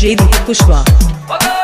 जय दीपक कुशवाहा